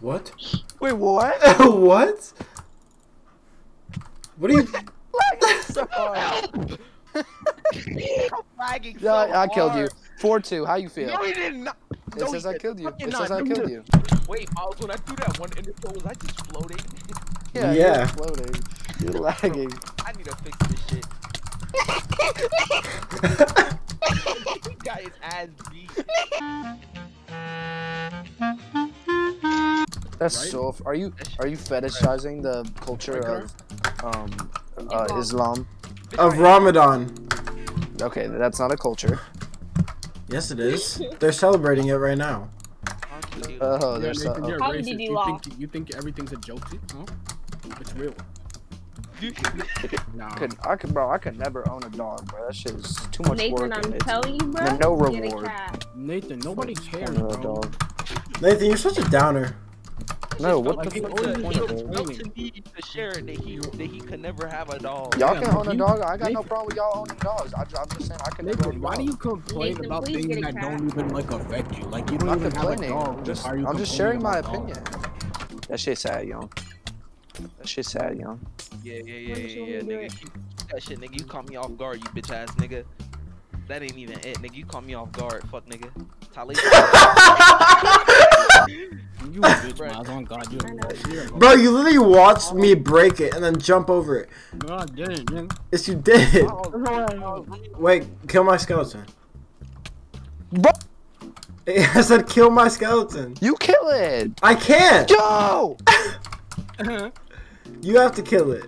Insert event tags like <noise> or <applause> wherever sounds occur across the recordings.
What? Wait, what? <laughs> what? What are you? so hard. <laughs> I'm lagging so Yeah, I, I killed you. Four two. How you feel? No, he did not. it no, he says I killed you. fucking It says. I killed you. Wait, Miles, when I threw that one intro, was I just floating? <laughs> Yeah. Yeah. You're floating. You're lagging. I need to fix this shit. He got his ass beat. That's Right? so. Are you are you fetishizing the culture of um uh, Islam? Of Ramadan. Okay, that's not a culture. Yes, it is. They're celebrating it right now. Oh, Yeah, there's Nathan, a, you're How racist. did You think, you think everything's a joke? to you? Huh? It's real. <laughs> Nah. could I could bro I could never own a dog, bro. That shit is too much Nathan, work. I'm telling you, bro. no reward. Nathan, nobody cares, owning a bro. dog. Nathan, you're such a downer. No, what Like, the fuck? only is the point to of it? felt the need to share that he that he could never have a dog. Y'all Yeah, can own a dog. I got no problem with y'all owning dogs. I, I'm just saying I can never own Nathan, a why do you complain Nathan, about things that don't even like affect you? Like you don't I'm even not have a dog. I'm just, are you I'm just sharing my about dogs? opinion. That shit sad, young. That shit sad, young. Yeah, yeah, yeah, Why yeah, yeah, nigga. You- That shit, nigga. You caught me off guard, you bitch ass nigga. That ain't even it, nigga. You caught me off guard, fuck nigga. Talib. <laughs> <laughs> You bitch, Miles. Oh On God, you're I a know. you're Bro, you literally watched me break it and then jump over it. No, I didn't, nigga. Yes, you did. Oh, <laughs> Wait, kill my skeleton. Bro, <laughs> I said kill my skeleton. you kill it. I can't. Yo. You have to kill it.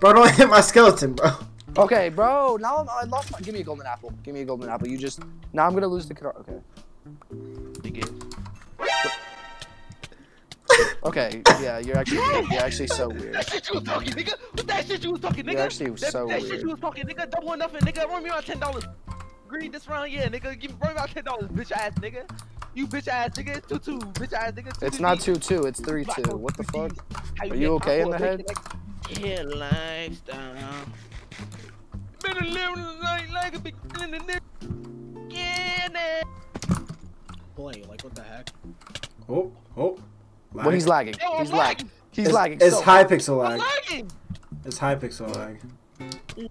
Bro, don't hit my skeleton, bro. Okay, bro. Now I'm, I lost my. Give me a golden apple. Give me a golden apple. You just. Now I'm gonna lose the. Okay. Okay. Yeah, you're actually you're actually so weird. That shit you was talking, nigga. What that shit you was talking, nigga? You're actually that, so that shit you was talking, nigga. Double or nothing, nigga. Run me around ten dollars. Green this round, yeah, nigga. Give me run me around ten dollars, bitch ass nigga. You bitch ass nigga. It's two two, bitch ass nigga. Two, It's two, not two two. It's three two. What the fuck? Are you okay in the head? Yeah, lifestyle. Been a living life like a beginning in the beginning. Play, like what the heck? Oh, oh. Well, he's lagging. Yo, He's lagging. lagging. He's It's, lagging. it's so Hypixel lag. lagging. It's Hypixel lag. <laughs>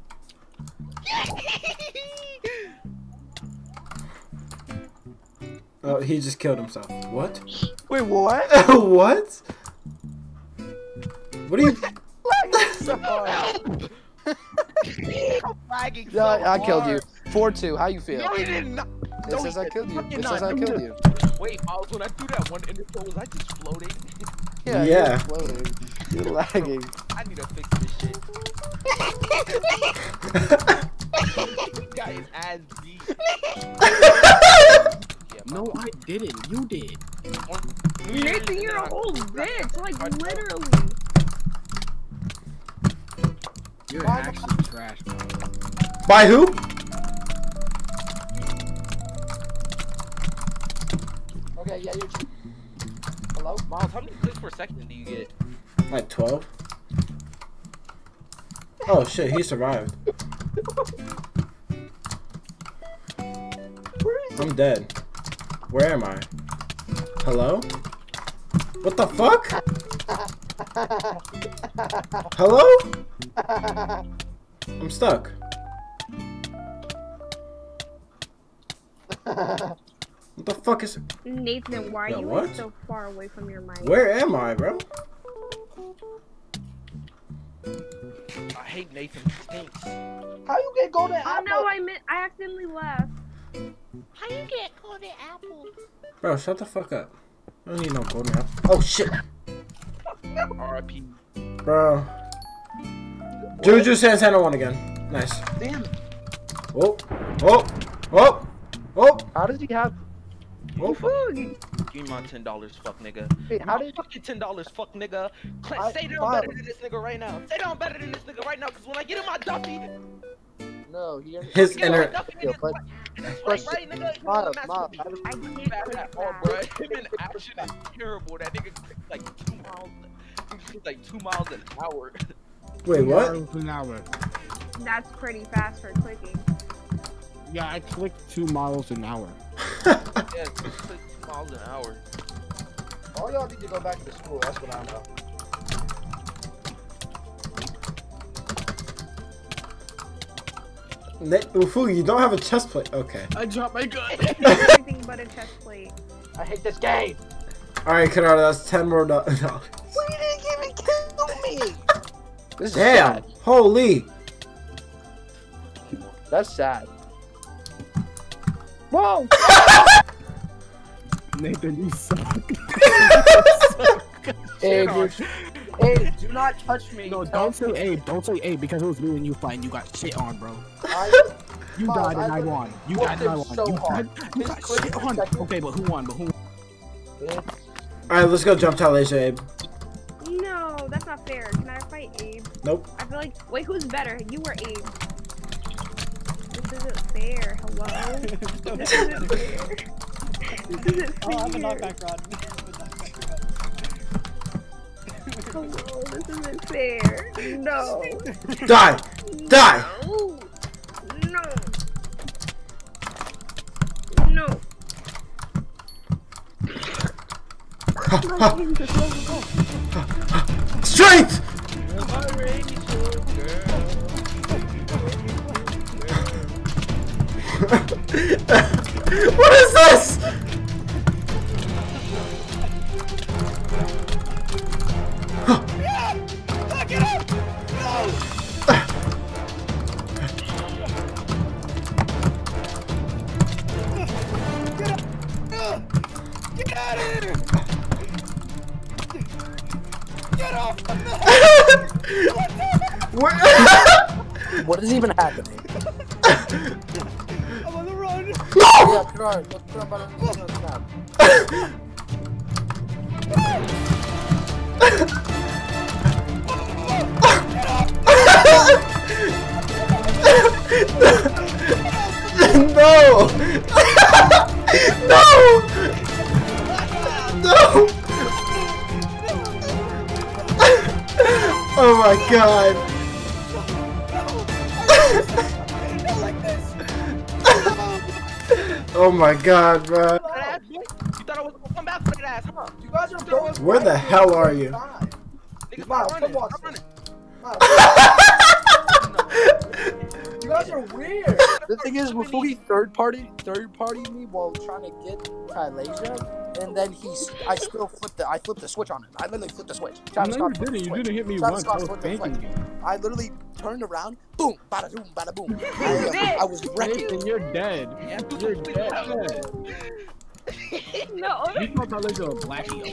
Oh, he just killed himself. What? Wait, what? <laughs> what? What are you? lagging <laughs> so hard. I'm lagging so Yeah, I, I killed you. Four two. How you feel? No, he did not. It No, says I killed you. fucking It says. I killed you. Wait, Miles, when I threw that one intro, was I just floating? <laughs> Yeah. Yeah. You're floating. You're <laughs> lagging. I need to fix this shit. He got his ass beat. No, I didn't. You did. Nathan, you're a whole bitch. Like, literally. You're actually trash, bro. By who? Yeah. You're. Hello. Miles, how many clicks per second do you get? Like 12? Oh shit, he survived. I'm dead. Where am I? Hello? What the fuck? Hello? I'm stuck. What the fuck is. Nathan, why are Yeah, you what? so far away from your mic? Where am I, bro? I hate Nathan. He stinks. How you get golden Oh apple? no, I meant I accidentally left. How you get golden apple? Bro, shut the fuck up. I don't need no golden apple. Oh shit, R.I.P. bro. Juju Santana won again. Nice. Damn. Oh, oh, oh, oh, How does he have? Oh. Give me my ten dollars, fuck nigga. Wait, how did? fucking ten dollars, fuck nigga? Cl- I- say that I'm better than this nigga right now. Say that I'm better than this nigga right now, cause when I get in my Duffy, No, he. His get in my inner. Duffy, Yeah, nigga, but- that's right, Question. right, nigga. You know Miles, the Miles, master- I can't Fast click at all, that. bro. Him in action is terrible. That nigga clicks like two miles. Like two miles an hour. Wait, what? An hour. That's pretty fast for clicking. Yeah, I clicked two miles an hour. yeah, he clicks two miles an hour. Why are y'all need to go back to school. That's what I know. Na- Ufugi, you don't have a chest plate. Okay. I dropped my gun. <laughs> Anything but a chest plate. I hate this game. Alright, Kanata, that's 10 more do- <laughs> dollars. Why you didn't even kill me? This is Damn! sad. Holy! That's sad. Whoa! Nathan, you suck. <laughs> Hey, dude. Hey, do not touch me. No, don't say me. A. Don't say Abe because it was me and you fighting. You got shit on, bro. I, You Miles, died and I I won. You died and I him won. so you hard. died. You got shit on. second- Okay, but who won? But who? Bitch. Alright, let's go jump Talaysia, Abe. No, that's not fair. Can I fight Abe? Nope. I feel like wait, who's better? You or Abe? This isn't fair. Hello. <laughs> this isn't fair. This isn't fair. Oh, I'm a knockback rod. Hello. This isn't fair. No. Die! Die! No. No. No. Strength! <laughs> what is this? <laughs> What is even happening? <laughs> No! no! No! oh my god! You guys are going Where the hell are you? Nigga, Miles, stop come watch Stop. You guys are weird. The thing is, Wafugi third party, third party me while trying to get Kylasia, and then he's, I still flipped the, I flipped the switch on him. I literally flipped the switch. Travis No, Scott flipped the didn't. You didn't hit me Travis once. Scott I was flipped thanking you. I literally turned around, boom, bada boom, bada boom. I, I was wrecking. Nathan, you're dead. You're <laughs> dead. dead. <laughs> No. You thought that was a blackie.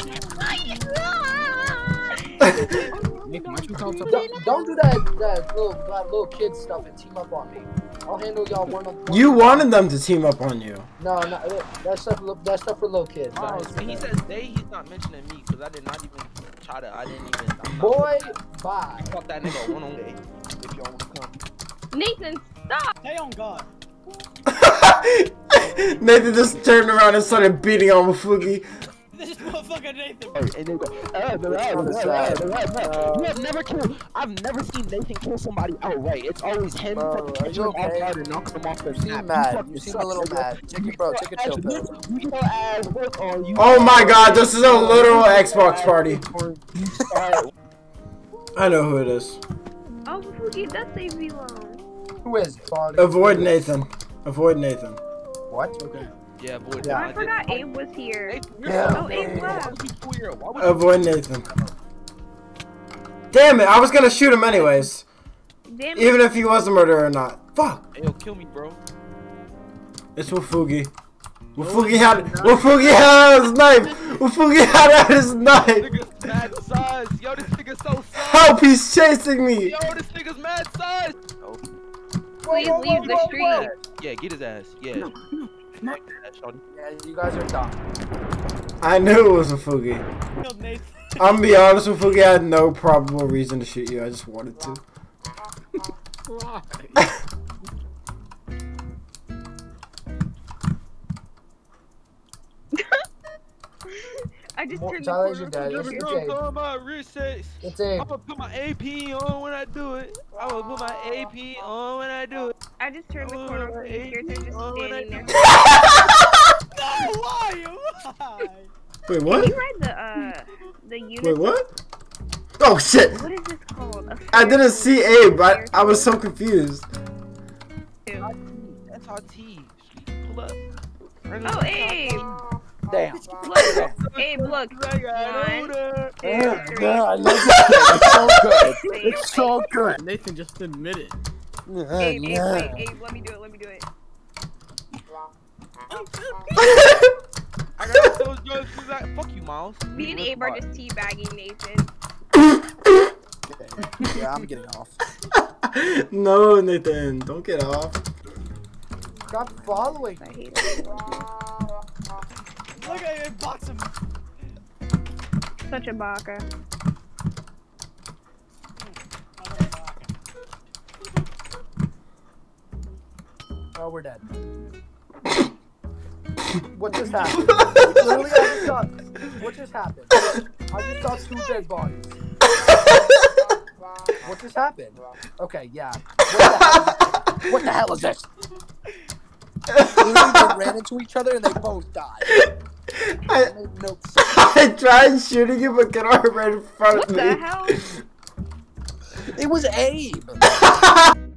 <laughs> Nick, why don't you tell? Don't, don't do that, that little, that little kid stuff and team up on me. I'll handle y'all one on one. You wanted them to team up on you. No, no, that stuff, that stuff for little kids. Oh, guys. when he says they, he's not mentioning me because I did not even try to. I didn't even. I'm not- Boy, bye. Fuck that nigga one on day. If y'all want to come. Nathan, stop. Stay on God. <laughs> Nathan just turned around and started beating on Wafugi. This motherfucker Nathan. Hey, nigga. Uh, the right, the is right, the right, the right. You have never killed. I've never seen Nathan kill somebody outright. It's always him Bro, fucking are catching you them off guard and knocking them off their You seem mad. fucking You seem a little mad. Take it, bro. Take a chill pill. You ass work on you. Oh my god, this is a literal Xbox party. You start I know who it is. Oh, Fuki does leave me alone. Who is it? Bonnie? Avoid Nathan. Avoid Nathan. What? Okay. Yeah, boy. Yeah. I forgot Abe was here. Hey, you're Yeah. Oh, Abe weird. left. Why would you pull your- why would Avoid Nathan. Damn it, I was gonna shoot him anyways. Damn it. Even if he was a murderer or not. Fuck. Hey, yo, kill me, bro. It's Wafugi. Oh, Wafugi had Wafugi had his knife. Wafugi had his knife. Nigga's mad size. Yo, this nigga's so size. Help! He's chasing me. Yo, this nigga's mad size. Oh, Please Whoa, whoa, leave whoa, the whoa, street. whoa. yeah, get his ass. Yeah. No, no, no. Right, that shawty. Yeah, you guys are dumb. I knew it was a Killed Nathan. I'm gonna be honest, with Fugi, I had no probable reason to shoot you. I just wanted to. Why? <laughs> I just Well, turned the Tyler's corner. your dad. of It's the your street. Jay. on my wrist sex. It's a. I'm gonna put my AP on when I do it. I'm gonna put my AP on when I do it. I just turned the corner of the character just Oh, when I standing there. No, <laughs> why? Why? Wait, Did what? you ride the uh the unit? Wait, what? Oh shit! What is this called? A I didn't Fairfield- see Abe. I, I was so confused. SRT. Pull up. Oh, Abe! Damn. <laughs> Look, Abe, look. One, Yeah, two, yeah, I love it. It's so <laughs> good. It's so good. Nathan just admitted. Abe, Abe, Yeah. wait, Abe, let me do it, let me do it. I got those drugs. you Fuck you, Miles. Me and Abe are just teabagging Nathan. <laughs> Yeah, I'm getting off. no, Nathan, don't get off. Stop following I hate it. Look at you, box him. Such a baka. Oh, we're dead. <coughs> what just happened? Literally, I just saw. What just happened? I just saw two dead bodies. What just happened? Okay, yeah. What the hell is this? Literally, they ran into each other and they both died. I. <laughs> I tried shooting him, but Kenora right in front What of me. What the hell? <laughs> It was Abe. <laughs>